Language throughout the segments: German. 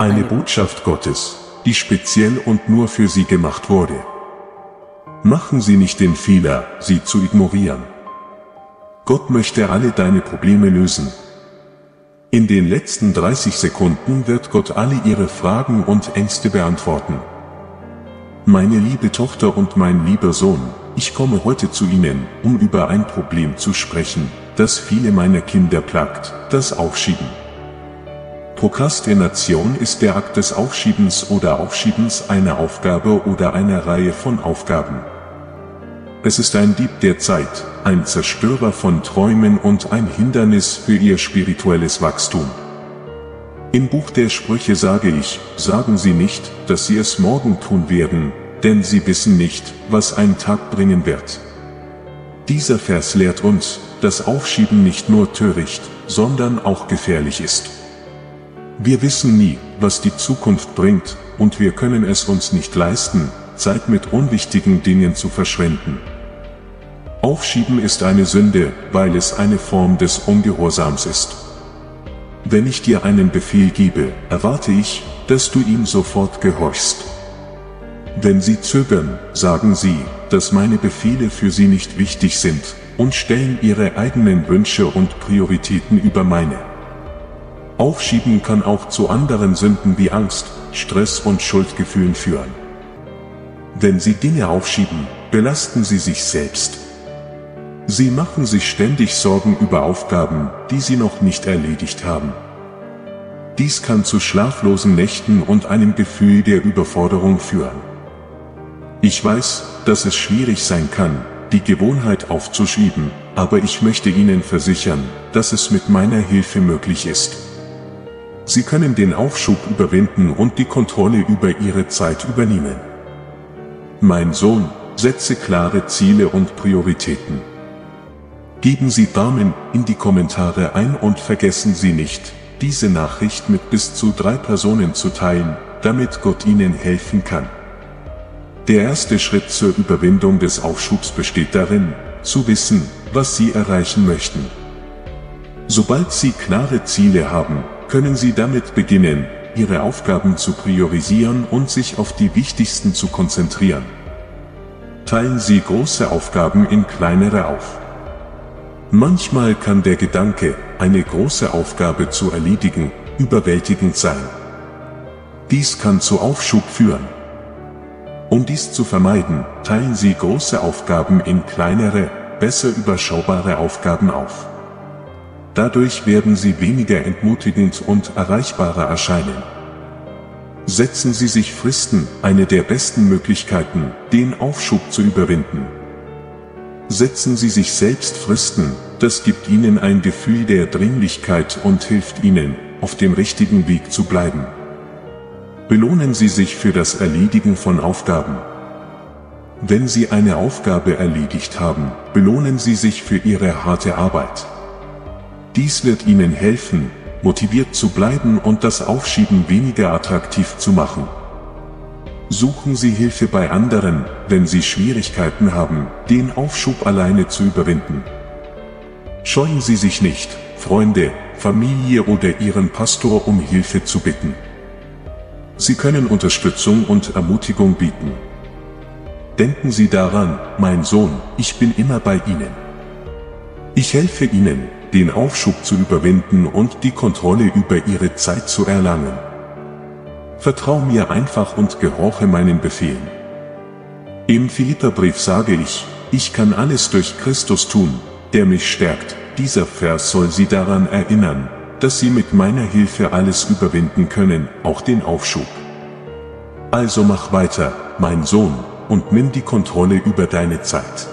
Eine Botschaft Gottes, die speziell und nur für Sie gemacht wurde. Machen Sie nicht den Fehler, sie zu ignorieren. Gott möchte alle deine Probleme lösen. In den letzten 30 Sekunden wird Gott alle Ihre Fragen und Ängste beantworten. Meine liebe Tochter und mein lieber Sohn, ich komme heute zu Ihnen, um über ein Problem zu sprechen, das viele meiner Kinder plagt, das Aufschieben. Prokrastination ist der Akt des Aufschiebens oder Aufschiebens einer Aufgabe oder einer Reihe von Aufgaben. Es ist ein Dieb der Zeit, ein Zerstörer von Träumen und ein Hindernis für ihr spirituelles Wachstum. Im Buch der Sprüche sage ich, sagen Sie nicht, dass Sie es morgen tun werden, denn Sie wissen nicht, was ein Tag bringen wird. Dieser Vers lehrt uns, dass Aufschieben nicht nur töricht, sondern auch gefährlich ist. Wir wissen nie, was die Zukunft bringt, und wir können es uns nicht leisten, Zeit mit unwichtigen Dingen zu verschwenden. Aufschieben ist eine Sünde, weil es eine Form des Ungehorsams ist. Wenn ich dir einen Befehl gebe, erwarte ich, dass du ihm sofort gehorchst. Wenn sie zögern, sagen sie, dass meine Befehle für sie nicht wichtig sind, und stellen ihre eigenen Wünsche und Prioritäten über meine. Aufschieben kann auch zu anderen Sünden wie Angst, Stress und Schuldgefühlen führen. Wenn Sie Dinge aufschieben, belasten Sie sich selbst. Sie machen sich ständig Sorgen über Aufgaben, die Sie noch nicht erledigt haben. Dies kann zu schlaflosen Nächten und einem Gefühl der Überforderung führen. Ich weiß, dass es schwierig sein kann, die Gewohnheit aufzuschieben, aber ich möchte Ihnen versichern, dass es mit meiner Hilfe möglich ist. Sie können den Aufschub überwinden und die Kontrolle über Ihre Zeit übernehmen. Mein Sohn, setze klare Ziele und Prioritäten. Geben Sie Daumen in die Kommentare ein und vergessen Sie nicht, diese Nachricht mit bis zu drei Personen zu teilen, damit Gott Ihnen helfen kann. Der erste Schritt zur Überwindung des Aufschubs besteht darin, zu wissen, was Sie erreichen möchten. Sobald Sie klare Ziele haben, können Sie damit beginnen, Ihre Aufgaben zu priorisieren und sich auf die wichtigsten zu konzentrieren. Teilen Sie große Aufgaben in kleinere auf. Manchmal kann der Gedanke, eine große Aufgabe zu erledigen, überwältigend sein. Dies kann zu Aufschub führen. Um dies zu vermeiden, teilen Sie große Aufgaben in kleinere, besser überschaubare Aufgaben auf. Dadurch werden sie weniger entmutigend und erreichbarer erscheinen. Setzen Sie sich Fristen, eine der besten Möglichkeiten, den Aufschub zu überwinden. Setzen Sie sich selbst Fristen, das gibt Ihnen ein Gefühl der Dringlichkeit und hilft Ihnen, auf dem richtigen Weg zu bleiben. Belohnen Sie sich für das Erledigen von Aufgaben. Wenn Sie eine Aufgabe erledigt haben, belohnen Sie sich für Ihre harte Arbeit. Dies wird Ihnen helfen, motiviert zu bleiben und das Aufschieben weniger attraktiv zu machen. Suchen Sie Hilfe bei anderen, wenn Sie Schwierigkeiten haben, den Aufschub alleine zu überwinden. Scheuen Sie sich nicht, Freunde, Familie oder Ihren Pastor um Hilfe zu bitten. Sie können Unterstützung und Ermutigung bieten. Denken Sie daran, mein Sohn, ich bin immer bei Ihnen. Ich helfe Ihnen, den Aufschub zu überwinden und die Kontrolle über ihre Zeit zu erlangen. Vertrau mir einfach und gehorche meinen Befehlen. Im Philipperbrief sage ich, ich kann alles durch Christus tun, der mich stärkt. Dieser Vers soll Sie daran erinnern, dass Sie mit meiner Hilfe alles überwinden können, auch den Aufschub. Also mach weiter, mein Sohn, und nimm die Kontrolle über deine Zeit.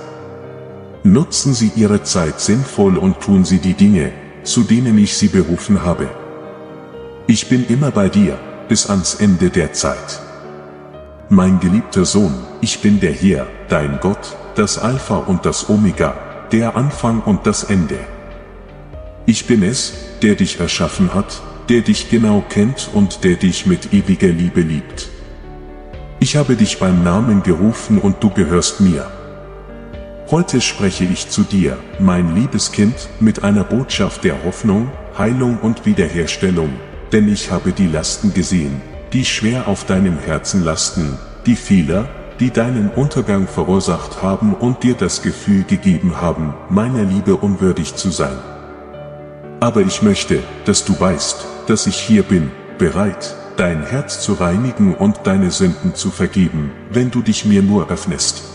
Nutzen Sie Ihre Zeit sinnvoll und tun Sie die Dinge, zu denen ich Sie berufen habe. Ich bin immer bei dir, bis ans Ende der Zeit. Mein geliebter Sohn, ich bin der Herr, dein Gott, das Alpha und das Omega, der Anfang und das Ende. Ich bin es, der dich erschaffen hat, der dich genau kennt und der dich mit ewiger Liebe liebt. Ich habe dich beim Namen gerufen und du gehörst mir. Heute spreche ich zu dir, mein liebes Kind, mit einer Botschaft der Hoffnung, Heilung und Wiederherstellung, denn ich habe die Lasten gesehen, die schwer auf deinem Herzen lasten, die Fehler, die deinen Untergang verursacht haben und dir das Gefühl gegeben haben, meiner Liebe unwürdig zu sein. Aber ich möchte, dass du weißt, dass ich hier bin, bereit, dein Herz zu reinigen und deine Sünden zu vergeben, wenn du dich mir nur öffnest.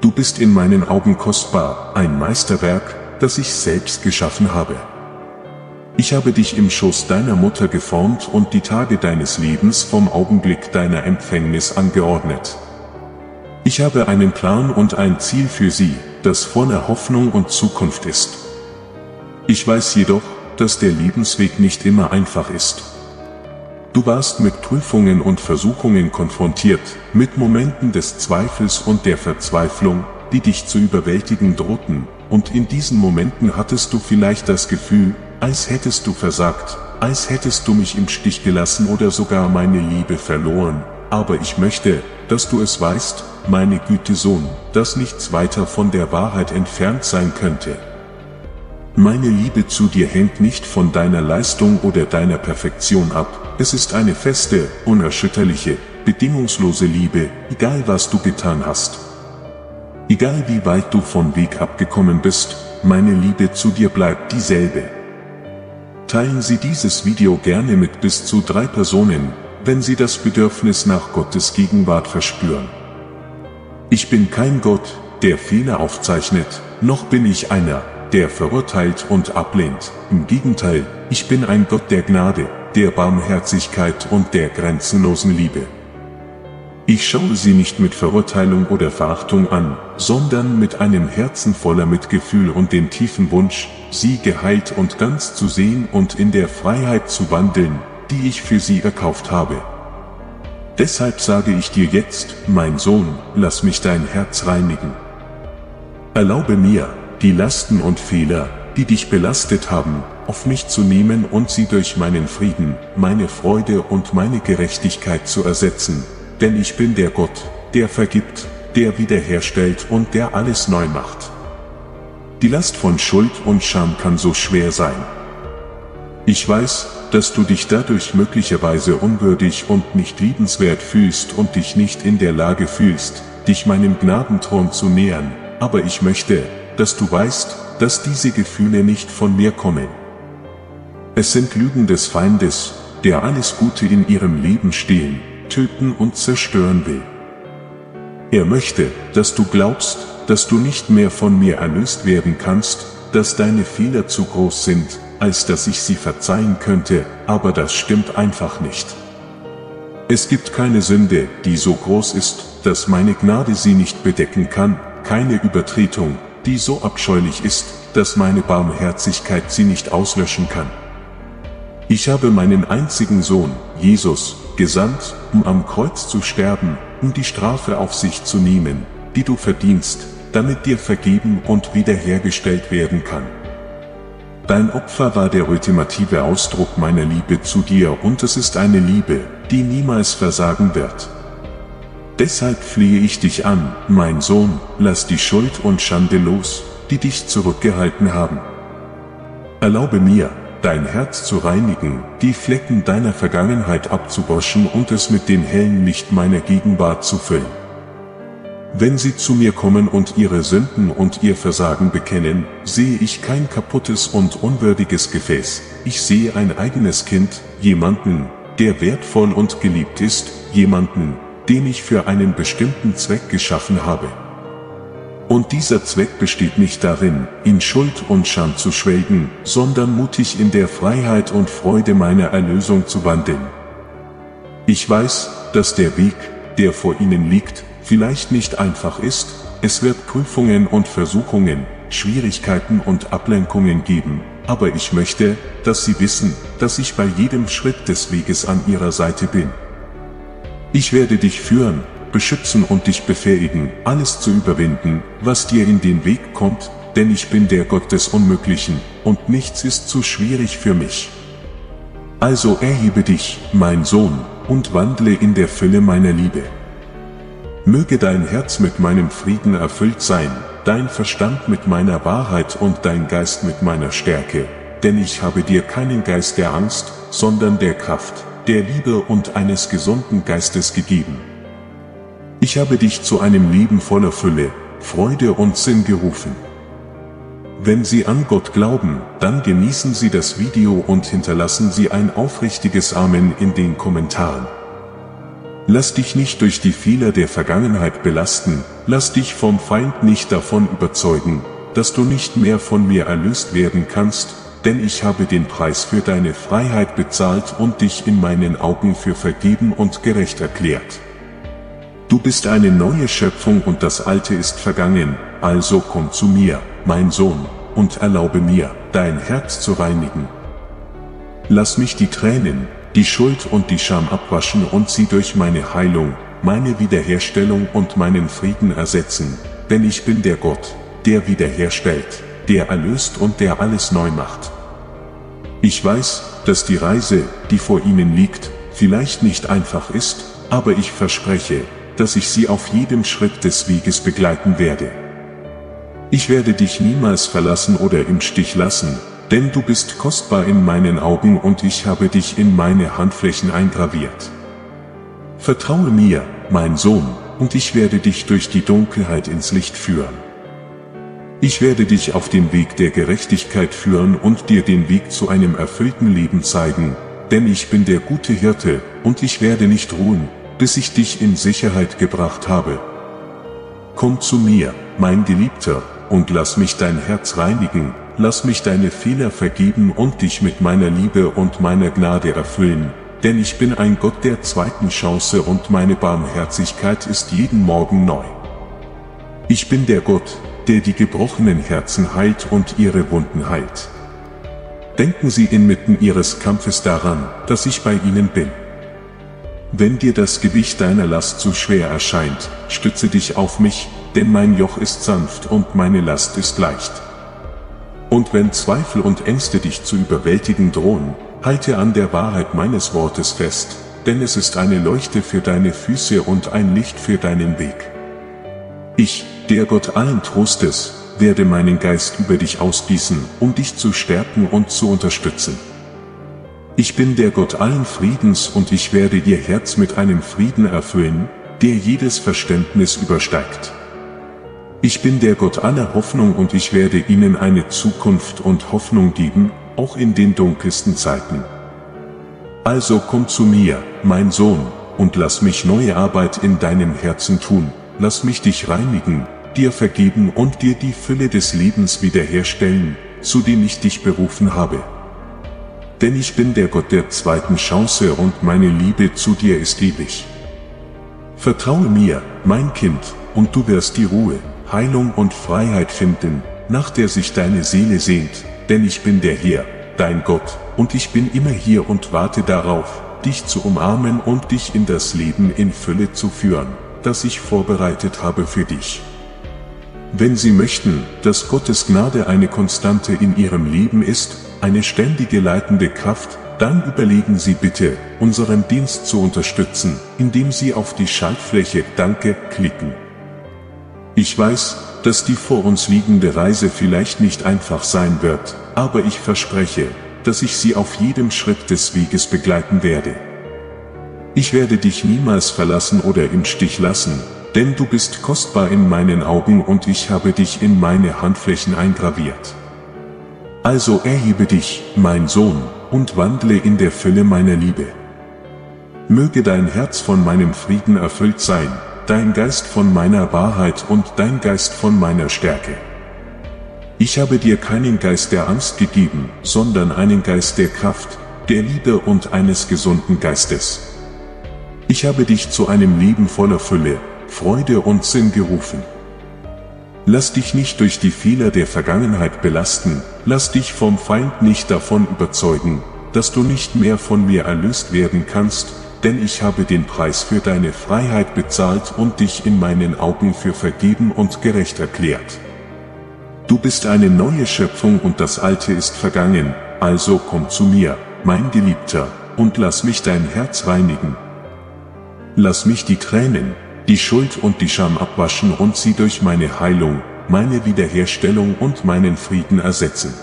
Du bist in meinen Augen kostbar, ein Meisterwerk, das ich selbst geschaffen habe. Ich habe dich im Schoß deiner Mutter geformt und die Tage deines Lebens vom Augenblick deiner Empfängnis angeordnet. Ich habe einen Plan und ein Ziel für sie, das voller Hoffnung und Zukunft ist. Ich weiß jedoch, dass der Lebensweg nicht immer einfach ist. Du warst mit Prüfungen und Versuchungen konfrontiert, mit Momenten des Zweifels und der Verzweiflung, die dich zu überwältigen drohten, und in diesen Momenten hattest du vielleicht das Gefühl, als hättest du versagt, als hättest du mich im Stich gelassen oder sogar meine Liebe verloren, aber ich möchte, dass du es weißt, meine Güte Sohn, dass nichts weiter von der Wahrheit entfernt sein könnte. Meine Liebe zu dir hängt nicht von deiner Leistung oder deiner Perfektion ab, es ist eine feste, unerschütterliche, bedingungslose Liebe, egal was du getan hast. Egal wie weit du vom Weg abgekommen bist, meine Liebe zu dir bleibt dieselbe. Teilen Sie dieses Video gerne mit bis zu drei Personen, wenn sie das Bedürfnis nach Gottes Gegenwart verspüren. Ich bin kein Gott, der Fehler aufzeichnet, noch bin ich einer, der verurteilt und ablehnt. Im Gegenteil, ich bin ein Gott der Gnade, der Barmherzigkeit und der grenzenlosen Liebe. Ich schaue sie nicht mit Verurteilung oder Verachtung an, sondern mit einem Herzen voller Mitgefühl und dem tiefen Wunsch, sie geheilt und ganz zu sehen und in der Freiheit zu wandeln, die ich für sie erkauft habe. Deshalb sage ich dir jetzt, mein Sohn, lass mich dein Herz reinigen. Erlaube mir, die Lasten und Fehler, die dich belastet haben, auf mich zu nehmen und sie durch meinen Frieden, meine Freude und meine Gerechtigkeit zu ersetzen, denn ich bin der Gott, der vergibt, der wiederherstellt und der alles neu macht. Die Last von Schuld und Scham kann so schwer sein. Ich weiß, dass du dich dadurch möglicherweise unwürdig und nicht liebenswert fühlst und dich nicht in der Lage fühlst, dich meinem Gnadenthron zu nähern, aber ich möchte, dass du weißt, dass diese Gefühle nicht von mir kommen. Es sind Lügen des Feindes, der alles Gute in ihrem Leben stehlen, töten und zerstören will. Er möchte, dass du glaubst, dass du nicht mehr von mir erlöst werden kannst, dass deine Fehler zu groß sind, als dass ich sie verzeihen könnte, aber das stimmt einfach nicht. Es gibt keine Sünde, die so groß ist, dass meine Gnade sie nicht bedecken kann, keine Übertretung, die so abscheulich ist, dass meine Barmherzigkeit sie nicht auslöschen kann. Ich habe meinen einzigen Sohn, Jesus, gesandt, um am Kreuz zu sterben, um die Strafe auf sich zu nehmen, die du verdienst, damit dir vergeben und wiederhergestellt werden kann. Dein Opfer war der ultimative Ausdruck meiner Liebe zu dir und es ist eine Liebe, die niemals versagen wird. Deshalb flehe ich dich an, mein Sohn, lass die Schuld und Schande los, die dich zurückgehalten haben. Erlaube mir, dein Herz zu reinigen, die Flecken deiner Vergangenheit abzuwaschen und es mit dem hellen Licht meiner Gegenwart zu füllen. Wenn sie zu mir kommen und ihre Sünden und ihr Versagen bekennen, sehe ich kein kaputtes und unwürdiges Gefäß, ich sehe ein eigenes Kind, jemanden, der wertvoll und geliebt ist, jemanden, den ich für einen bestimmten Zweck geschaffen habe. Und dieser Zweck besteht nicht darin, in Schuld und Scham zu schwelgen, sondern mutig in der Freiheit und Freude meiner Erlösung zu wandeln. Ich weiß, dass der Weg, der vor ihnen liegt, vielleicht nicht einfach ist, es wird Prüfungen und Versuchungen, Schwierigkeiten und Ablenkungen geben, aber ich möchte, dass Sie wissen, dass ich bei jedem Schritt des Weges an Ihrer Seite bin. Ich werde dich führen, beschützen und dich befähigen, alles zu überwinden, was dir in den Weg kommt, denn ich bin der Gott des Unmöglichen, und nichts ist zu schwierig für mich. Also erhebe dich, mein Sohn, und wandle in der Fülle meiner Liebe. Möge dein Herz mit meinem Frieden erfüllt sein, dein Verstand mit meiner Wahrheit und dein Geist mit meiner Stärke, denn ich habe dir keinen Geist der Angst, sondern der Kraft, der Liebe und eines gesunden Geistes gegeben. Ich habe dich zu einem Leben voller Fülle, Freude und Sinn gerufen. Wenn Sie an Gott glauben, dann genießen Sie das Video und hinterlassen Sie ein aufrichtiges Amen in den Kommentaren. Lass dich nicht durch die Fehler der Vergangenheit belasten, lass dich vom Feind nicht davon überzeugen, dass du nicht mehr von mir erlöst werden kannst, denn ich habe den Preis für deine Freiheit bezahlt und dich in meinen Augen für vergeben und gerecht erklärt. Du bist eine neue Schöpfung und das Alte ist vergangen, also komm zu mir, mein Sohn, und erlaube mir, dein Herz zu reinigen. Lass mich die Tränen, die Schuld und die Scham abwaschen und sie durch meine Heilung, meine Wiederherstellung und meinen Frieden ersetzen, denn ich bin der Gott, der wiederherstellt, der erlöst und der alles neu macht. Ich weiß, dass die Reise, die vor Ihnen liegt, vielleicht nicht einfach ist, aber ich verspreche, dass ich sie auf jedem Schritt des Weges begleiten werde. Ich werde dich niemals verlassen oder im Stich lassen, denn du bist kostbar in meinen Augen und ich habe dich in meine Handflächen eingraviert. Vertraue mir, mein Sohn, und ich werde dich durch die Dunkelheit ins Licht führen. Ich werde dich auf den Weg der Gerechtigkeit führen und dir den Weg zu einem erfüllten Leben zeigen, denn ich bin der gute Hirte, und ich werde nicht ruhen, bis ich dich in Sicherheit gebracht habe. Komm zu mir, mein Geliebter, und lass mich dein Herz reinigen, lass mich deine Fehler vergeben und dich mit meiner Liebe und meiner Gnade erfüllen, denn ich bin ein Gott der zweiten Chance und meine Barmherzigkeit ist jeden Morgen neu. Ich bin der Gott, der die gebrochenen Herzen heilt und ihre Wunden heilt. Denken Sie inmitten Ihres Kampfes daran, dass ich bei Ihnen bin. Wenn dir das Gewicht deiner Last zu schwer erscheint, stütze dich auf mich, denn mein Joch ist sanft und meine Last ist leicht. Und wenn Zweifel und Ängste dich zu überwältigen drohen, halte an der Wahrheit meines Wortes fest, denn es ist eine Leuchte für deine Füße und ein Licht für deinen Weg. Ich, der Gott allen Trostes, werde meinen Geist über dich ausgießen, um dich zu stärken und zu unterstützen. Ich bin der Gott allen Friedens und ich werde ihr Herz mit einem Frieden erfüllen, der jedes Verständnis übersteigt. Ich bin der Gott aller Hoffnung und ich werde ihnen eine Zukunft und Hoffnung geben, auch in den dunkelsten Zeiten. Also komm zu mir, mein Sohn, und lass mich neue Arbeit in deinem Herzen tun, lass mich dich reinigen, dir vergeben und dir die Fülle des Lebens wiederherstellen, zu dem ich dich berufen habe. Denn ich bin der Gott der zweiten Chance und meine Liebe zu dir ist ewig. Vertraue mir, mein Kind, und du wirst die Ruhe, Heilung und Freiheit finden, nach der sich deine Seele sehnt, denn ich bin der Herr, dein Gott, und ich bin immer hier und warte darauf, dich zu umarmen und dich in das Leben in Fülle zu führen, das ich vorbereitet habe für dich. Wenn Sie möchten, dass Gottes Gnade eine Konstante in Ihrem Leben ist, eine ständige leitende Kraft, dann überlegen Sie bitte, unseren Dienst zu unterstützen, indem Sie auf die Schaltfläche Danke klicken. Ich weiß, dass die vor uns liegende Reise vielleicht nicht einfach sein wird, aber ich verspreche, dass ich Sie auf jedem Schritt des Weges begleiten werde. Ich werde dich niemals verlassen oder im Stich lassen, denn du bist kostbar in meinen Augen und ich habe dich in meine Handflächen eingraviert. Also erhebe dich, mein Sohn, und wandle in der Fülle meiner Liebe. Möge dein Herz von meinem Frieden erfüllt sein, dein Geist von meiner Wahrheit und dein Geist von meiner Stärke. Ich habe dir keinen Geist der Angst gegeben, sondern einen Geist der Kraft, der Liebe und eines gesunden Geistes. Ich habe dich zu einem Leben voller Fülle, Freude und Sinn gerufen. Lass dich nicht durch die Fehler der Vergangenheit belasten, lass dich vom Feind nicht davon überzeugen, dass du nicht mehr von mir erlöst werden kannst, denn ich habe den Preis für deine Freiheit bezahlt und dich in meinen Augen für vergeben und gerecht erklärt. Du bist eine neue Schöpfung und das Alte ist vergangen, also komm zu mir, mein Geliebter, und lass mich dein Herz reinigen. Lass mich die Tränen, die Schuld und die Scham abwaschen und sie durch meine Heilung, meine Wiederherstellung und meinen Frieden ersetzen.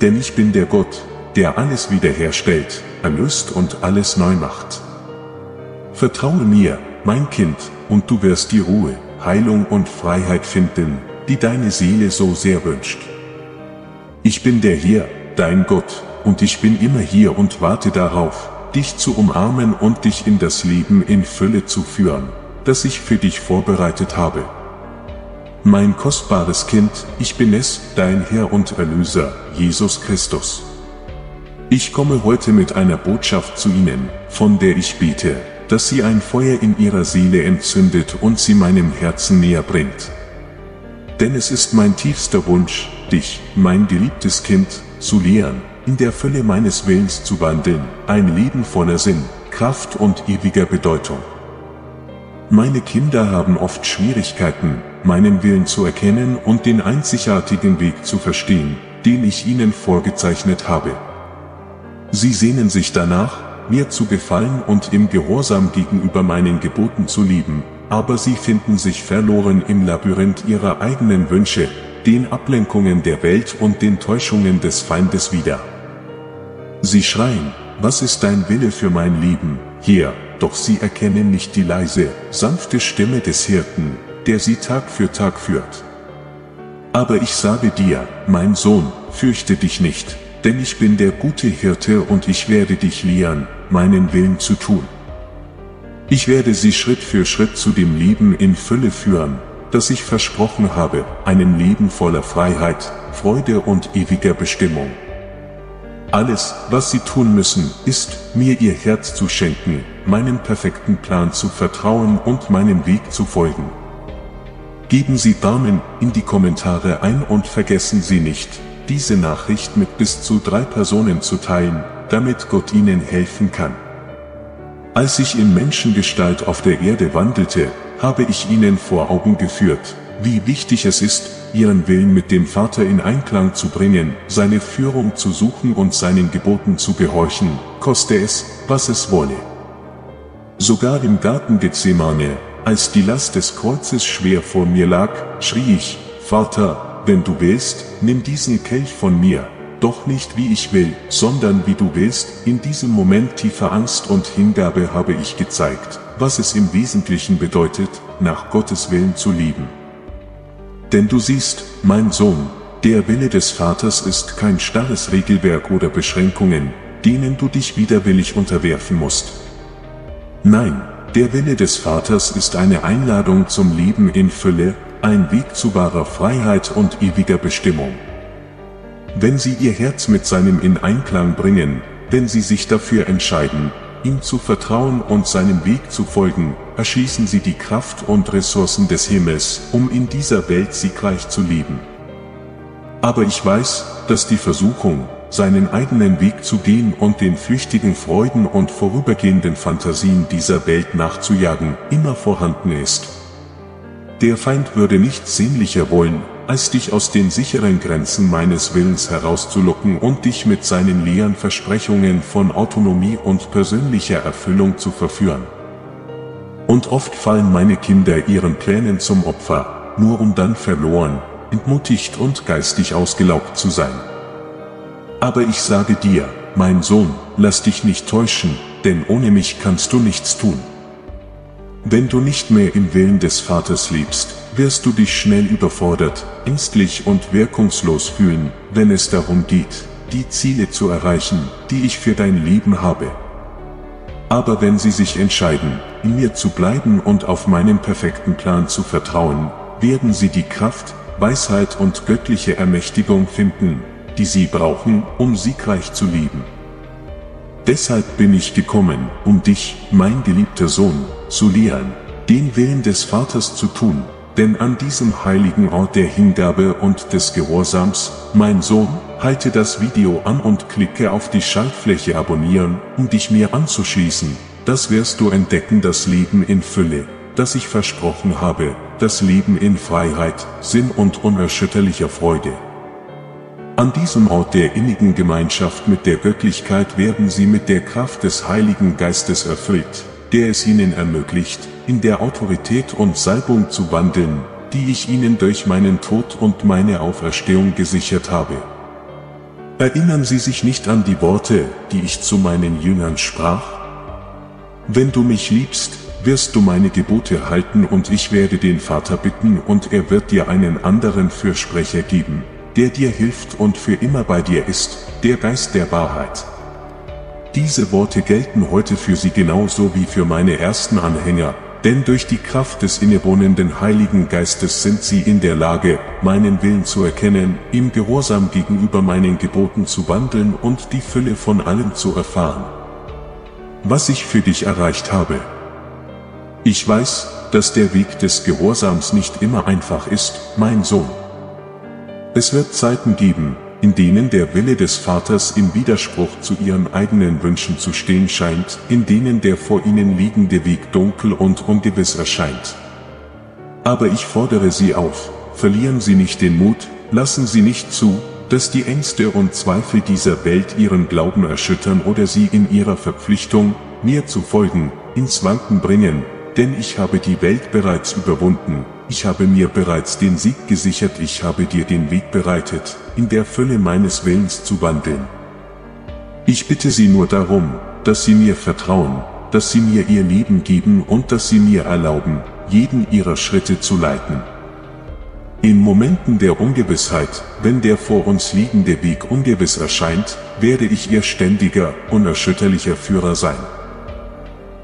denn ich bin der Gott, der alles wiederherstellt, erlöst und alles neu macht. Vertraue mir, mein Kind, und du wirst die Ruhe, Heilung und Freiheit finden, die deine Seele so sehr wünscht. Ich bin der Herr, dein Gott, und ich bin immer hier und warte darauf, dich zu umarmen und dich in das Leben in Fülle zu führen, das ich für dich vorbereitet habe. Mein kostbares Kind, ich bin es, dein Herr und Erlöser, Jesus Christus. Ich komme heute mit einer Botschaft zu Ihnen, von der ich bete, dass sie ein Feuer in Ihrer Seele entzündet und sie meinem Herzen näher bringt. Denn es ist mein tiefster Wunsch, dich, mein geliebtes Kind, zu lehren, in der Fülle meines Willens zu wandeln, ein Leben voller Sinn, Kraft und ewiger Bedeutung. Meine Kinder haben oft Schwierigkeiten, meinen Willen zu erkennen und den einzigartigen Weg zu verstehen, den ich ihnen vorgezeichnet habe. Sie sehnen sich danach, mir zu gefallen und im Gehorsam gegenüber meinen Geboten zu lieben, aber sie finden sich verloren im Labyrinth ihrer eigenen Wünsche, den Ablenkungen der Welt und den Täuschungen des Feindes wieder. Sie schreien, was ist dein Wille für mein Leben, hier, doch sie erkennen nicht die leise, sanfte Stimme des Hirten, der sie Tag für Tag führt. Aber ich sage dir, mein Sohn, fürchte dich nicht, denn ich bin der gute Hirte und ich werde dich lehren, meinen Willen zu tun. Ich werde sie Schritt für Schritt zu dem Leben in Fülle führen, das ich versprochen habe, einem Leben voller Freiheit, Freude und ewiger Bestimmung. Alles, was sie tun müssen, ist, mir ihr Herz zu schenken, meinem perfekten Plan zu vertrauen und meinem Weg zu folgen. Geben Sie Daumen in die Kommentare ein und vergessen Sie nicht, diese Nachricht mit bis zu drei Personen zu teilen, damit Gott Ihnen helfen kann. Als ich in Menschengestalt auf der Erde wandelte, habe ich Ihnen vor Augen geführt, wie wichtig es ist, Ihren Willen mit dem Vater in Einklang zu bringen, seine Führung zu suchen und seinen Geboten zu gehorchen, koste es, was es wolle. Sogar im Garten Gethsemane, als die Last des Kreuzes schwer vor mir lag, schrie ich, Vater, wenn du willst, nimm diesen Kelch von mir, doch nicht wie ich will, sondern wie du willst, in diesem Moment tiefer Angst und Hingabe habe ich gezeigt, was es im Wesentlichen bedeutet, nach Gottes Willen zu lieben. Denn du siehst, mein Sohn, der Wille des Vaters ist kein starres Regelwerk oder Beschränkungen, denen du dich widerwillig unterwerfen musst. Nein, der Wille des Vaters ist eine Einladung zum Leben in Fülle, ein Weg zu wahrer Freiheit und ewiger Bestimmung. Wenn Sie Ihr Herz mit seinem in Einklang bringen, wenn Sie sich dafür entscheiden, ihm zu vertrauen und seinem Weg zu folgen, erschließen Sie die Kraft und Ressourcen des Himmels, um in dieser Welt siegreich zu leben. Aber ich weiß, dass die Versuchung, seinen eigenen Weg zu gehen und den flüchtigen Freuden und vorübergehenden Fantasien dieser Welt nachzujagen, immer vorhanden ist. Der Feind würde nichts sehnlicher wollen, als dich aus den sicheren Grenzen meines Willens herauszulocken und dich mit seinen leeren Versprechungen von Autonomie und persönlicher Erfüllung zu verführen. Und oft fallen meine Kinder ihren Plänen zum Opfer, nur um dann verloren, entmutigt und geistig ausgelaugt zu sein. Aber ich sage dir, mein Sohn, lass dich nicht täuschen, denn ohne mich kannst du nichts tun. Wenn du nicht mehr im Willen des Vaters lebst, wirst du dich schnell überfordert, ängstlich und wirkungslos fühlen, wenn es darum geht, die Ziele zu erreichen, die ich für dein Leben habe. Aber wenn sie sich entscheiden, in mir zu bleiben und auf meinen perfekten Plan zu vertrauen, werden sie die Kraft, Weisheit und göttliche Ermächtigung finden, die sie brauchen, um siegreich zu leben. Deshalb bin ich gekommen, um dich, mein geliebter Sohn, zu lehren, den Willen des Vaters zu tun, denn an diesem heiligen Ort der Hingabe und des Gehorsams, mein Sohn, halte das Video an und klicke auf die Schaltfläche abonnieren, um dich mir anzuschließen, das wirst du entdecken das Leben in Fülle, das ich versprochen habe, das Leben in Freiheit, Sinn und unerschütterlicher Freude. An diesem Ort der innigen Gemeinschaft mit der Göttlichkeit werden sie mit der Kraft des Heiligen Geistes erfüllt, der es ihnen ermöglicht, in der Autorität und Salbung zu wandeln, die ich ihnen durch meinen Tod und meine Auferstehung gesichert habe. Erinnern Sie sich nicht an die Worte, die ich zu meinen Jüngern sprach? Wenn du mich liebst, wirst du meine Gebote halten und ich werde den Vater bitten und er wird dir einen anderen Fürsprecher geben, der dir hilft und für immer bei dir ist, der Geist der Wahrheit. Diese Worte gelten heute für sie genauso wie für meine ersten Anhänger, denn durch die Kraft des innewohnenden Heiligen Geistes sind sie in der Lage, meinen Willen zu erkennen, im Gehorsam gegenüber meinen Geboten zu wandeln und die Fülle von allem zu erfahren. Was ich für dich erreicht habe. Ich weiß, dass der Weg des Gehorsams nicht immer einfach ist, mein Sohn. Es wird Zeiten geben, in denen der Wille des Vaters im Widerspruch zu ihren eigenen Wünschen zu stehen scheint, in denen der vor ihnen liegende Weg dunkel und ungewiss erscheint. Aber ich fordere Sie auf, verlieren Sie nicht den Mut, lassen Sie nicht zu, dass die Ängste und Zweifel dieser Welt Ihren Glauben erschüttern oder Sie in Ihrer Verpflichtung, mir zu folgen, ins Wanken bringen, denn ich habe die Welt bereits überwunden, ich habe mir bereits den Sieg gesichert, ich habe dir den Weg bereitet, in der Fülle meines Willens zu wandeln. Ich bitte Sie nur darum, dass Sie mir vertrauen, dass Sie mir Ihr Leben geben und dass Sie mir erlauben, jeden Ihrer Schritte zu leiten. In Momenten der Ungewissheit, wenn der vor uns liegende Weg ungewiss erscheint, werde ich Ihr ständiger, unerschütterlicher Führer sein.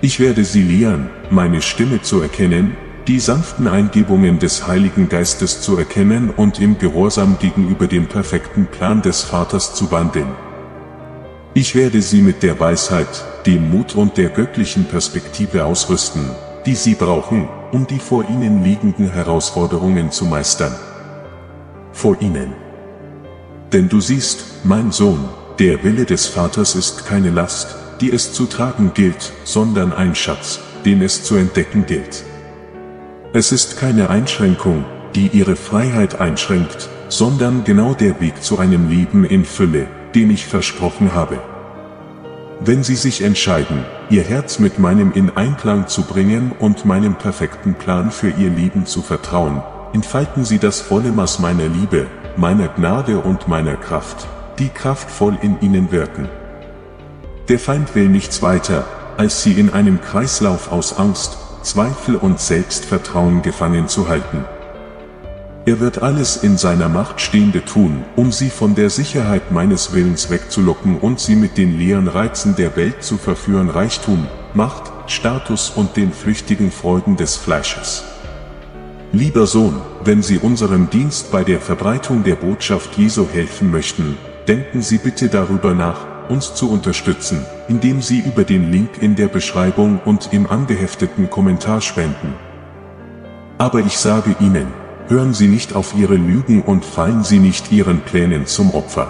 Ich werde Sie lehren, meine Stimme zu erkennen, die sanften Eingebungen des Heiligen Geistes zu erkennen und im Gehorsam gegenüber dem perfekten Plan des Vaters zu wandeln. Ich werde sie mit der Weisheit, dem Mut und der göttlichen Perspektive ausrüsten, die sie brauchen, um die vor ihnen liegenden Herausforderungen zu meistern. Vor ihnen. Denn du siehst, mein Sohn, der Wille des Vaters ist keine Last, die es zu tragen gilt, sondern ein Schatz, den es zu entdecken gilt. Es ist keine Einschränkung, die ihre Freiheit einschränkt, sondern genau der Weg zu einem Leben in Fülle, den ich versprochen habe. Wenn Sie sich entscheiden, Ihr Herz mit meinem in Einklang zu bringen und meinem perfekten Plan für Ihr Leben zu vertrauen, entfalten Sie das volle Maß meiner Liebe, meiner Gnade und meiner Kraft, die kraftvoll in Ihnen wirken. Der Feind will nichts weiter, als Sie in einem Kreislauf aus Angst, Zweifel und Selbstvertrauen gefangen zu halten. Er wird alles in seiner Macht Stehende tun, um sie von der Sicherheit meines Willens wegzulocken und sie mit den leeren Reizen der Welt zu verführen Reichtum, Macht, Status und den flüchtigen Freuden des Fleisches. Lieber Sohn, wenn Sie unserem Dienst bei der Verbreitung der Botschaft Jesu helfen möchten, denken Sie bitte darüber nach, uns zu unterstützen, indem Sie über den Link in der Beschreibung und im angehefteten Kommentar spenden. Aber ich sage Ihnen, hören Sie nicht auf Ihre Lügen und fallen Sie nicht Ihren Plänen zum Opfer.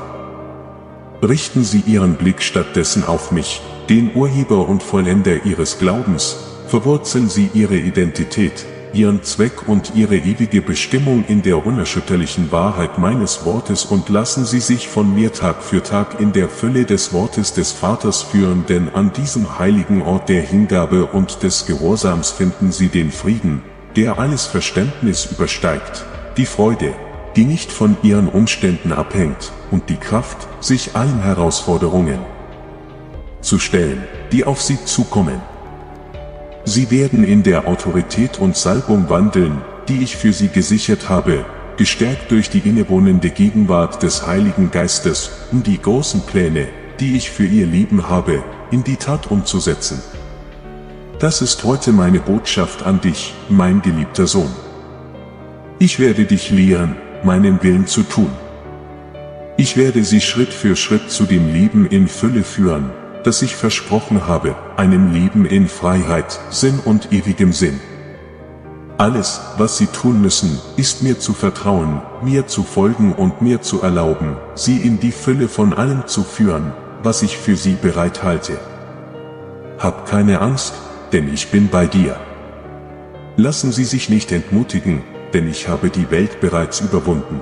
Richten Sie Ihren Blick stattdessen auf mich, den Urheber und Vollender Ihres Glaubens, verwurzeln Sie Ihre Identität, ihren Zweck und ihre ewige Bestimmung in der unerschütterlichen Wahrheit meines Wortes und lassen sie sich von mir Tag für Tag in der Fülle des Wortes des Vaters führen, denn an diesem heiligen Ort der Hingabe und des Gehorsams finden sie den Frieden, der alles Verständnis übersteigt, die Freude, die nicht von ihren Umständen abhängt, und die Kraft, sich allen Herausforderungen zu stellen, die auf sie zukommen. Sie werden in der Autorität und Salbung wandeln, die ich für sie gesichert habe, gestärkt durch die innewohnende Gegenwart des Heiligen Geistes, um die großen Pläne, die ich für ihr Leben habe, in die Tat umzusetzen. Das ist heute meine Botschaft an dich, mein geliebter Sohn. Ich werde dich lehren, meinen Willen zu tun. Ich werde sie Schritt für Schritt zu dem Leben in Fülle führen, das ich versprochen habe, einem Leben in Freiheit, Sinn und ewigem Sinn. Alles, was Sie tun müssen, ist mir zu vertrauen, mir zu folgen und mir zu erlauben, Sie in die Fülle von allem zu führen, was ich für Sie bereithalte. Hab keine Angst, denn ich bin bei dir. Lassen Sie sich nicht entmutigen, denn ich habe die Welt bereits überwunden.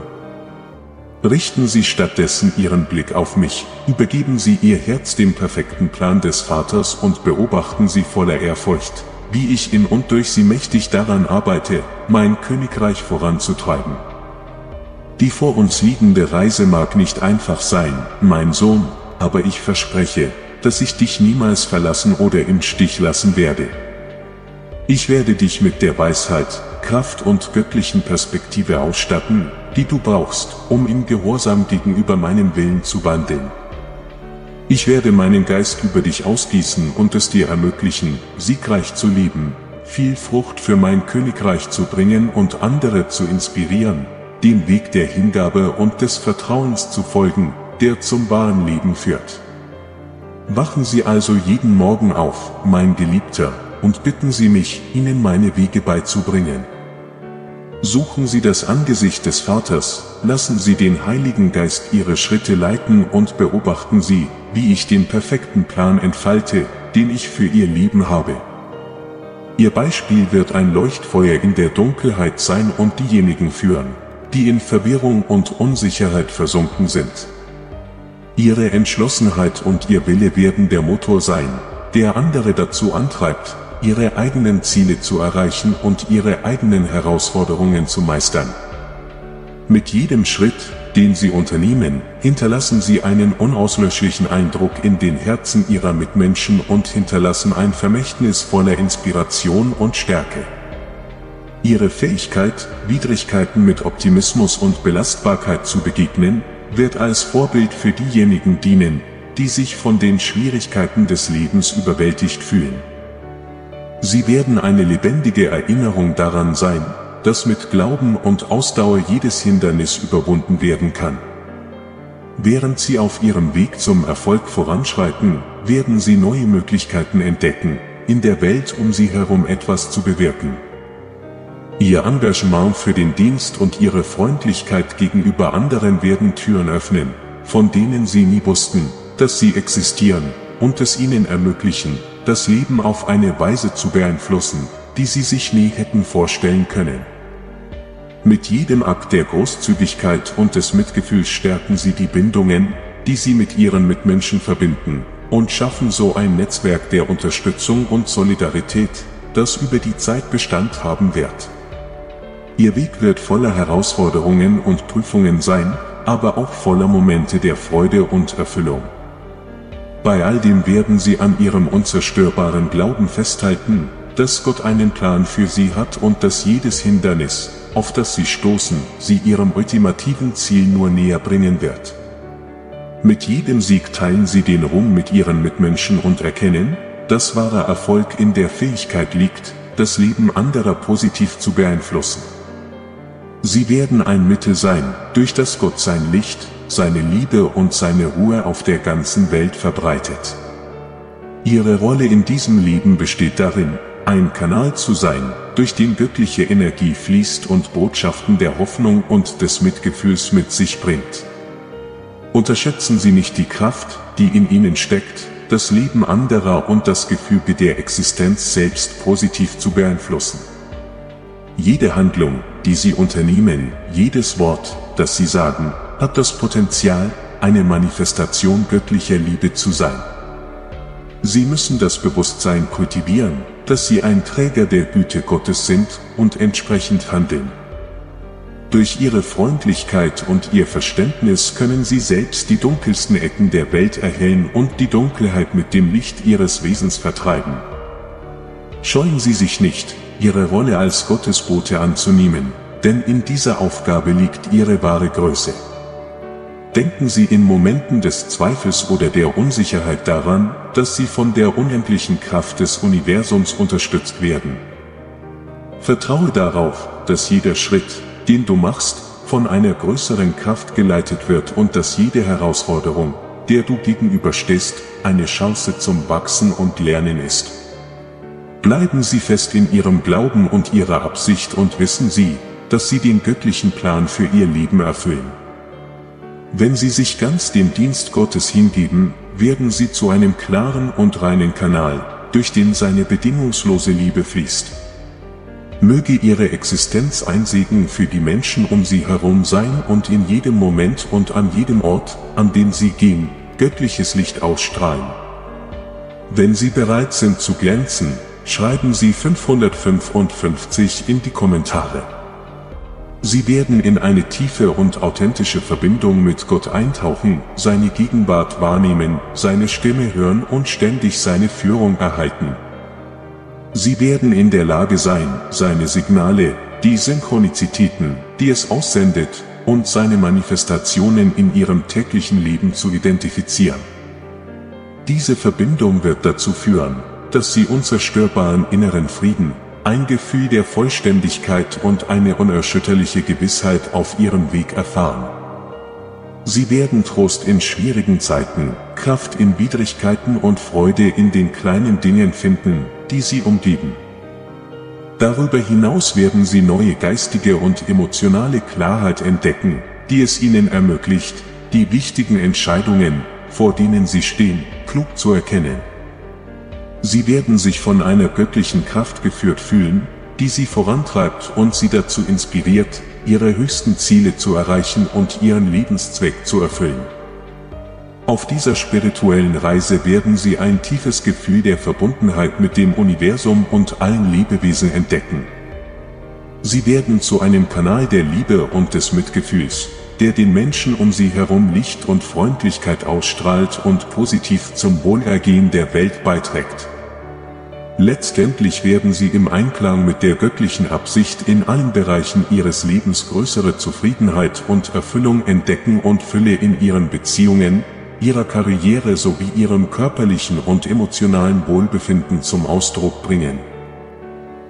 Richten Sie stattdessen Ihren Blick auf mich, übergeben Sie Ihr Herz dem perfekten Plan des Vaters und beobachten Sie voller Ehrfurcht, wie ich in und durch Sie mächtig daran arbeite, mein Königreich voranzutreiben. Die vor uns liegende Reise mag nicht einfach sein, mein Sohn, aber ich verspreche, dass ich dich niemals verlassen oder im Stich lassen werde. Ich werde dich mit der Weisheit, Kraft und göttlichen Perspektive ausstatten, die du brauchst, um im Gehorsam gegenüber meinem Willen zu wandeln. Ich werde meinen Geist über dich ausgießen und es dir ermöglichen, siegreich zu leben, viel Frucht für mein Königreich zu bringen und andere zu inspirieren, dem Weg der Hingabe und des Vertrauens zu folgen, der zum wahren Leben führt. Wachen Sie also jeden Morgen auf, mein Geliebter, und bitten Sie mich, Ihnen meine Wege beizubringen. Suchen Sie das Angesicht des Vaters, lassen Sie den Heiligen Geist Ihre Schritte leiten und beobachten Sie, wie ich den perfekten Plan entfalte, den ich für Ihr Leben habe. Ihr Beispiel wird ein Leuchtfeuer in der Dunkelheit sein und diejenigen führen, die in Verwirrung und Unsicherheit versunken sind. Ihre Entschlossenheit und Ihr Wille werden der Motor sein, der andere dazu antreibt, ihre eigenen Ziele zu erreichen und ihre eigenen Herausforderungen zu meistern. Mit jedem Schritt, den sie unternehmen, hinterlassen sie einen unauslöschlichen Eindruck in den Herzen ihrer Mitmenschen und hinterlassen ein Vermächtnis voller Inspiration und Stärke. Ihre Fähigkeit, Widrigkeiten mit Optimismus und Belastbarkeit zu begegnen, wird als Vorbild für diejenigen dienen, die sich von den Schwierigkeiten des Lebens überwältigt fühlen. Sie werden eine lebendige Erinnerung daran sein, dass mit Glauben und Ausdauer jedes Hindernis überwunden werden kann. Während Sie auf Ihrem Weg zum Erfolg voranschreiten, werden Sie neue Möglichkeiten entdecken, in der Welt um Sie herum etwas zu bewirken. Ihr Engagement für den Dienst und Ihre Freundlichkeit gegenüber anderen werden Türen öffnen, von denen Sie nie wussten, dass sie existieren, und es ihnen ermöglichen, das Leben auf eine Weise zu beeinflussen, die sie sich nie hätten vorstellen können. Mit jedem Akt der Großzügigkeit und des Mitgefühls stärken sie die Bindungen, die sie mit ihren Mitmenschen verbinden, und schaffen so ein Netzwerk der Unterstützung und Solidarität, das über die Zeit Bestand haben wird. Ihr Weg wird voller Herausforderungen und Prüfungen sein, aber auch voller Momente der Freude und Erfüllung. Bei all dem werden sie an ihrem unzerstörbaren Glauben festhalten, dass Gott einen Plan für sie hat und dass jedes Hindernis, auf das sie stoßen, sie ihrem ultimativen Ziel nur näher bringen wird. Mit jedem Sieg teilen sie den Ruhm mit ihren Mitmenschen und erkennen, dass wahrer Erfolg in der Fähigkeit liegt, das Leben anderer positiv zu beeinflussen. Sie werden ein Mittel sein, durch das Gott sein Licht, seine Liebe und seine Ruhe auf der ganzen Welt verbreitet. Ihre Rolle in diesem Leben besteht darin, ein Kanal zu sein, durch den göttliche Energie fließt und Botschaften der Hoffnung und des Mitgefühls mit sich bringt. Unterschätzen Sie nicht die Kraft, die in Ihnen steckt, das Leben anderer und das Gefüge der Existenz selbst positiv zu beeinflussen. Jede Handlung, die Sie unternehmen, jedes Wort, das Sie sagen, hat das Potenzial, eine Manifestation göttlicher Liebe zu sein. Sie müssen das Bewusstsein kultivieren, dass Sie ein Träger der Güte Gottes sind und entsprechend handeln. Durch Ihre Freundlichkeit und Ihr Verständnis können Sie selbst die dunkelsten Ecken der Welt erhellen und die Dunkelheit mit dem Licht Ihres Wesens vertreiben. Scheuen Sie sich nicht, ihre Rolle als Gottesbote anzunehmen, denn in dieser Aufgabe liegt ihre wahre Größe. Denken Sie in Momenten des Zweifels oder der Unsicherheit daran, dass Sie von der unendlichen Kraft des Universums unterstützt werden. Vertraue darauf, dass jeder Schritt, den du machst, von einer größeren Kraft geleitet wird und dass jede Herausforderung, der du gegenüberstehst, eine Chance zum Wachsen und Lernen ist. Bleiben Sie fest in Ihrem Glauben und Ihrer Absicht und wissen Sie, dass Sie den göttlichen Plan für Ihr Leben erfüllen. Wenn Sie sich ganz dem Dienst Gottes hingeben, werden Sie zu einem klaren und reinen Kanal, durch den seine bedingungslose Liebe fließt. Möge Ihre Existenz ein Segen für die Menschen um Sie herum sein und in jedem Moment und an jedem Ort, an dem Sie gehen, göttliches Licht ausstrahlen. Wenn Sie bereit sind zu glänzen, Schreiben Sie 555 in die Kommentare. Sie werden in eine tiefe und authentische Verbindung mit Gott eintauchen, seine Gegenwart wahrnehmen, seine Stimme hören und ständig seine Führung erhalten. Sie werden in der Lage sein, seine Signale, die Synchronizitäten, die es aussendet, und seine Manifestationen in ihrem täglichen Leben zu identifizieren. Diese Verbindung wird dazu führen, dass sie unzerstörbaren inneren Frieden, ein Gefühl der Vollständigkeit und eine unerschütterliche Gewissheit auf ihrem Weg erfahren. Sie werden Trost in schwierigen Zeiten, Kraft in Widrigkeiten und Freude in den kleinen Dingen finden, die sie umgeben. Darüber hinaus werden sie neue geistige und emotionale Klarheit entdecken, die es ihnen ermöglicht, die wichtigen Entscheidungen, vor denen sie stehen, klug zu erkennen. Sie werden sich von einer göttlichen Kraft geführt fühlen, die sie vorantreibt und sie dazu inspiriert, ihre höchsten Ziele zu erreichen und ihren Lebenszweck zu erfüllen. Auf dieser spirituellen Reise werden sie ein tiefes Gefühl der Verbundenheit mit dem Universum und allen Lebewesen entdecken. Sie werden zu einem Kanal der Liebe und des Mitgefühls, der den Menschen um sie herum Licht und Freundlichkeit ausstrahlt und positiv zum Wohlergehen der Welt beiträgt. Letztendlich werden sie im Einklang mit der göttlichen Absicht in allen Bereichen ihres Lebens größere Zufriedenheit und Erfüllung entdecken und Fülle in ihren Beziehungen, ihrer Karriere sowie ihrem körperlichen und emotionalen Wohlbefinden zum Ausdruck bringen.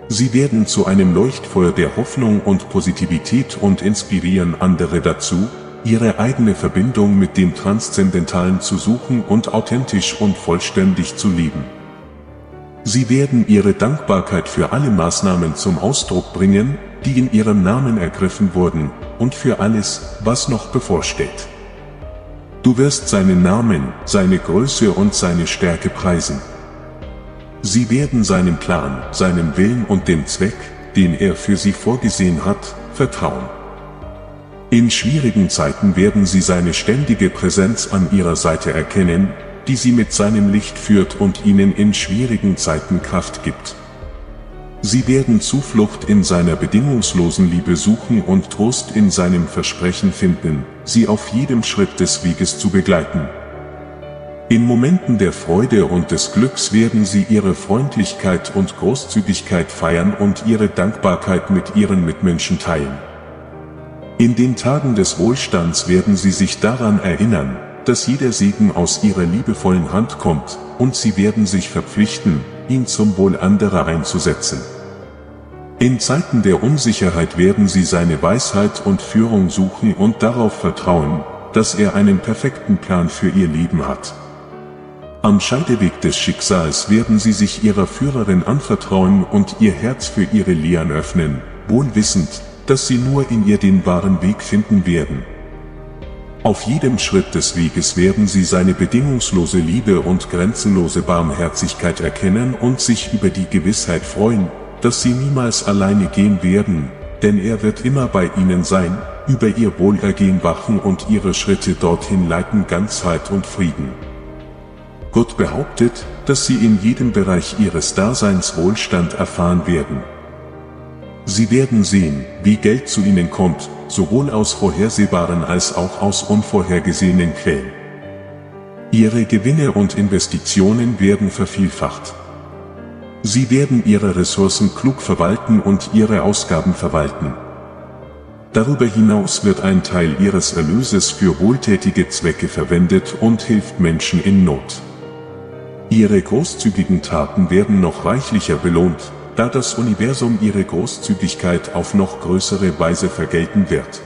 Sie werden zu einem Leuchtfeuer der Hoffnung und Positivität und inspirieren andere dazu, ihre eigene Verbindung mit dem Transzendentalen zu suchen und authentisch und vollständig zu leben. Sie werden ihre Dankbarkeit für alle Maßnahmen zum Ausdruck bringen, die in ihrem Namen ergriffen wurden, und für alles, was noch bevorsteht. Du wirst seinen Namen, seine Größe und seine Stärke preisen. Sie werden seinem Plan, seinem Willen und dem Zweck, den er für sie vorgesehen hat, vertrauen. In schwierigen Zeiten werden sie seine ständige Präsenz an ihrer Seite erkennen, die sie mit seinem Licht führt und ihnen in schwierigen Zeiten Kraft gibt. Sie werden Zuflucht in seiner bedingungslosen Liebe suchen und Trost in seinem Versprechen finden, sie auf jedem Schritt des Weges zu begleiten. In Momenten der Freude und des Glücks werden sie ihre Freundlichkeit und Großzügigkeit feiern und ihre Dankbarkeit mit ihren Mitmenschen teilen. In den Tagen des Wohlstands werden sie sich daran erinnern, dass jeder Segen aus ihrer liebevollen Hand kommt, und sie werden sich verpflichten, ihn zum Wohl anderer einzusetzen. In Zeiten der Unsicherheit werden sie seine Weisheit und Führung suchen und darauf vertrauen, dass er einen perfekten Plan für ihr Leben hat. Am Scheideweg des Schicksals werden sie sich ihrer Führerin anvertrauen und ihr Herz für ihre Lehren öffnen, wohl wissend, dass sie nur in ihr den wahren Weg finden werden. Auf jedem Schritt des Weges werden sie seine bedingungslose Liebe und grenzenlose Barmherzigkeit erkennen und sich über die Gewissheit freuen, dass sie niemals alleine gehen werden, denn er wird immer bei ihnen sein, über ihr Wohlergehen wachen und ihre Schritte dorthin leiten Ganzheit und Frieden. Gott behauptet, dass sie in jedem Bereich ihres Daseins Wohlstand erfahren werden. Sie werden sehen, wie Geld zu ihnen kommt, sowohl aus vorhersehbaren als auch aus unvorhergesehenen Quellen. Ihre Gewinne und Investitionen werden vervielfacht. Sie werden ihre Ressourcen klug verwalten und ihre Ausgaben verwalten. Darüber hinaus wird ein Teil ihres Erlöses für wohltätige Zwecke verwendet und hilft Menschen in Not. Ihre großzügigen Taten werden noch reichlicher belohnt, da das Universum ihre Großzügigkeit auf noch größere Weise vergelten wird.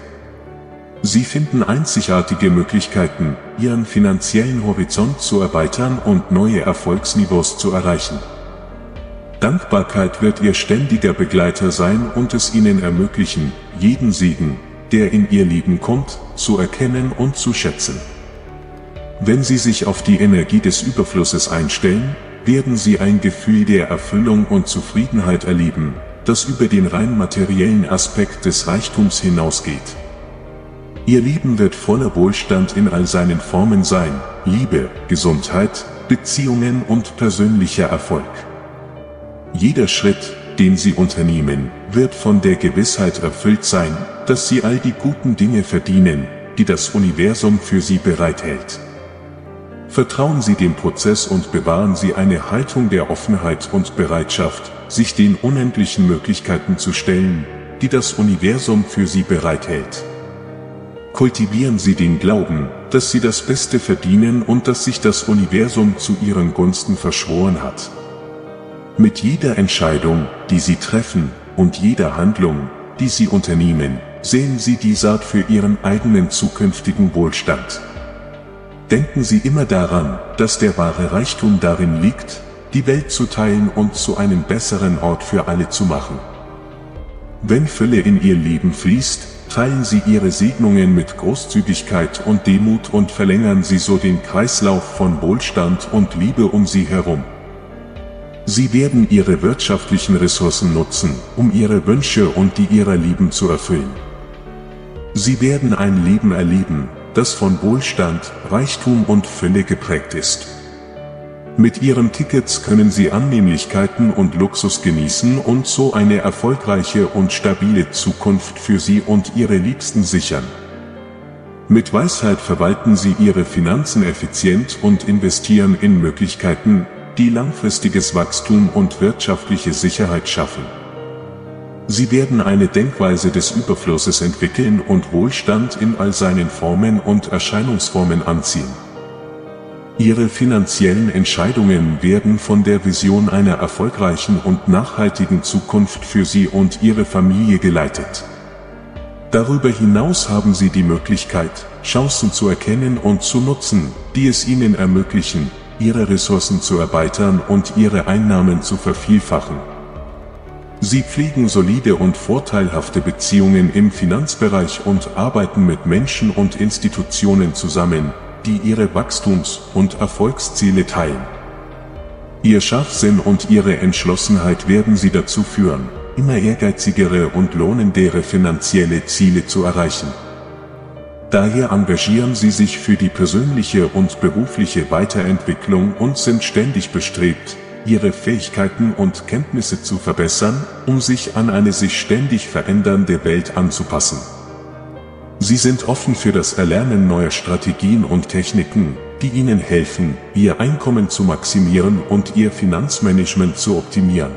Sie finden einzigartige Möglichkeiten, ihren finanziellen Horizont zu erweitern und neue Erfolgsniveaus zu erreichen. Dankbarkeit wird ihr ständiger Begleiter sein und es ihnen ermöglichen, jeden Segen, der in ihr Leben kommt, zu erkennen und zu schätzen. Wenn sie sich auf die Energie des Überflusses einstellen, werden sie ein Gefühl der Erfüllung und Zufriedenheit erleben, das über den rein materiellen Aspekt des Reichtums hinausgeht. Ihr Leben wird voller Wohlstand in all seinen Formen sein, Liebe, Gesundheit, Beziehungen und persönlicher Erfolg. Jeder Schritt, den Sie unternehmen, wird von der Gewissheit erfüllt sein, dass Sie all die guten Dinge verdienen, die das Universum für Sie bereithält. Vertrauen Sie dem Prozess und bewahren Sie eine Haltung der Offenheit und Bereitschaft, sich den unendlichen Möglichkeiten zu stellen, die das Universum für Sie bereithält. Kultivieren Sie den Glauben, dass Sie das Beste verdienen und dass sich das Universum zu Ihren Gunsten verschworen hat. Mit jeder Entscheidung, die Sie treffen, und jeder Handlung, die Sie unternehmen, sehen Sie die Saat für Ihren eigenen zukünftigen Wohlstand. Denken Sie immer daran, dass der wahre Reichtum darin liegt, die Welt zu teilen und zu einem besseren Ort für alle zu machen. Wenn Fülle in Ihr Leben fließt, teilen Sie Ihre Segnungen mit Großzügigkeit und Demut und verlängern Sie so den Kreislauf von Wohlstand und Liebe um Sie herum. Sie werden Ihre wirtschaftlichen Ressourcen nutzen, um Ihre Wünsche und die Ihrer Lieben zu erfüllen. Sie werden ein Leben erleben, das von Wohlstand, Reichtum und Fülle geprägt ist. Mit ihren Tickets können Sie Annehmlichkeiten und Luxus genießen und so eine erfolgreiche und stabile Zukunft für Sie und Ihre Liebsten sichern. Mit Weisheit verwalten Sie Ihre Finanzen effizient und investieren in Möglichkeiten, die langfristiges Wachstum und wirtschaftliche Sicherheit schaffen. Sie werden eine Denkweise des Überflusses entwickeln und Wohlstand in all seinen Formen und Erscheinungsformen anziehen. Ihre finanziellen Entscheidungen werden von der Vision einer erfolgreichen und nachhaltigen Zukunft für Sie und Ihre Familie geleitet. Darüber hinaus haben Sie die Möglichkeit, Chancen zu erkennen und zu nutzen, die es Ihnen ermöglichen, Ihre Ressourcen zu erweitern und Ihre Einnahmen zu vervielfachen. Sie pflegen solide und vorteilhafte Beziehungen im Finanzbereich und arbeiten mit Menschen und Institutionen zusammen, die ihre Wachstums- und Erfolgsziele teilen. Ihr Scharfsinn und ihre Entschlossenheit werden sie dazu führen, immer ehrgeizigere und lohnendere finanzielle Ziele zu erreichen. Daher engagieren sie sich für die persönliche und berufliche Weiterentwicklung und sind ständig bestrebt, ihre Fähigkeiten und Kenntnisse zu verbessern, um sich an eine sich ständig verändernde Welt anzupassen. Sie sind offen für das Erlernen neuer Strategien und Techniken, die Ihnen helfen, Ihr Einkommen zu maximieren und Ihr Finanzmanagement zu optimieren.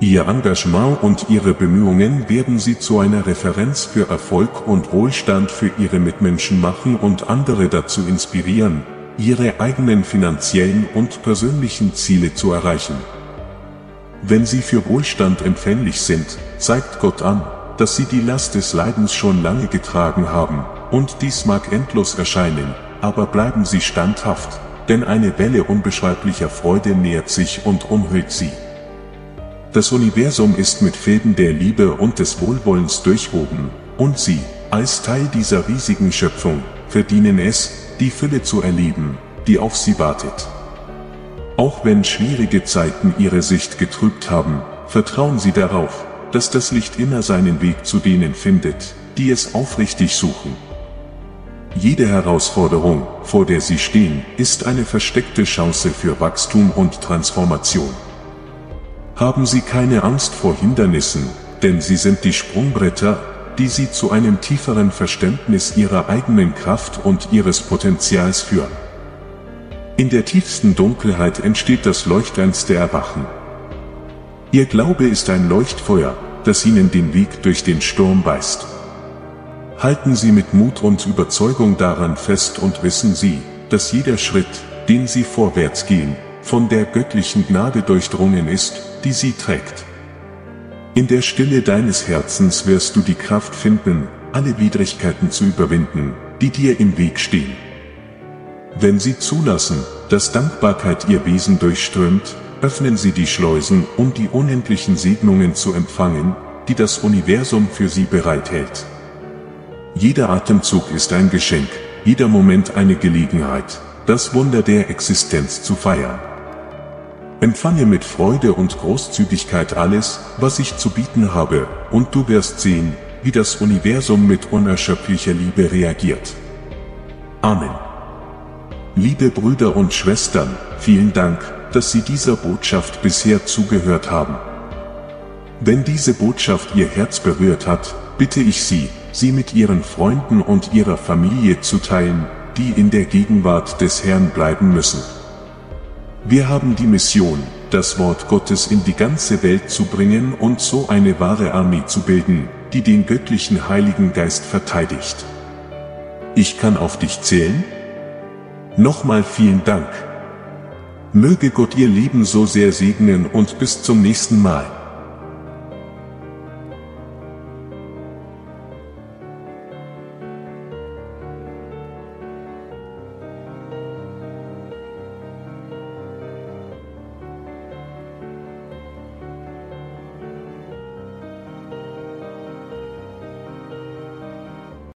Ihr Engagement und Ihre Bemühungen werden Sie zu einer Referenz für Erfolg und Wohlstand für Ihre Mitmenschen machen und andere dazu inspirieren, ihre eigenen finanziellen und persönlichen Ziele zu erreichen. Wenn Sie für Wohlstand empfänglich sind, zeigt Gott an, dass Sie die Last des Leidens schon lange getragen haben, und dies mag endlos erscheinen, aber bleiben Sie standhaft, denn eine Welle unbeschreiblicher Freude nähert sich und umhüllt Sie. Das Universum ist mit Fäden der Liebe und des Wohlwollens durchwoben, und Sie, als Teil dieser riesigen Schöpfung, verdienen es, die Fülle zu erleben, die auf sie wartet. Auch wenn schwierige Zeiten ihre Sicht getrübt haben, vertrauen sie darauf, dass das Licht immer seinen Weg zu denen findet, die es aufrichtig suchen. Jede Herausforderung, vor der sie stehen, ist eine versteckte Chance für Wachstum und Transformation. Haben Sie keine Angst vor Hindernissen, denn sie sind die Sprungbretter, die sie zu einem tieferen Verständnis ihrer eigenen Kraft und ihres Potenzials führen. In der tiefsten Dunkelheit entsteht das leuchtendste Erwachen. Ihr Glaube ist ein Leuchtfeuer, das ihnen den Weg durch den Sturm weist. Halten Sie mit Mut und Überzeugung daran fest und wissen Sie, dass jeder Schritt, den Sie vorwärts gehen, von der göttlichen Gnade durchdrungen ist, die Sie trägt. In der Stille deines Herzens wirst du die Kraft finden, alle Widrigkeiten zu überwinden, die dir im Weg stehen. Wenn sie zulassen, dass Dankbarkeit ihr Wesen durchströmt, öffnen sie die Schleusen, um die unendlichen Segnungen zu empfangen, die das Universum für sie bereithält. Jeder Atemzug ist ein Geschenk, jeder Moment eine Gelegenheit, das Wunder der Existenz zu feiern. Empfange mit Freude und Großzügigkeit alles, was ich zu bieten habe, und du wirst sehen, wie das Universum mit unerschöpflicher Liebe reagiert. Amen. Liebe Brüder und Schwestern, vielen Dank, dass Sie dieser Botschaft bisher zugehört haben. Wenn diese Botschaft Ihr Herz berührt hat, bitte ich Sie, sie mit Ihren Freunden und Ihrer Familie zu teilen, die in der Gegenwart des Herrn bleiben müssen. Wir haben die Mission, das Wort Gottes in die ganze Welt zu bringen und so eine wahre Armee zu bilden, die den göttlichen Heiligen Geist verteidigt. Ich kann auf dich zählen? Nochmal vielen Dank. Möge Gott Ihr Leben so sehr segnen und bis zum nächsten Mal.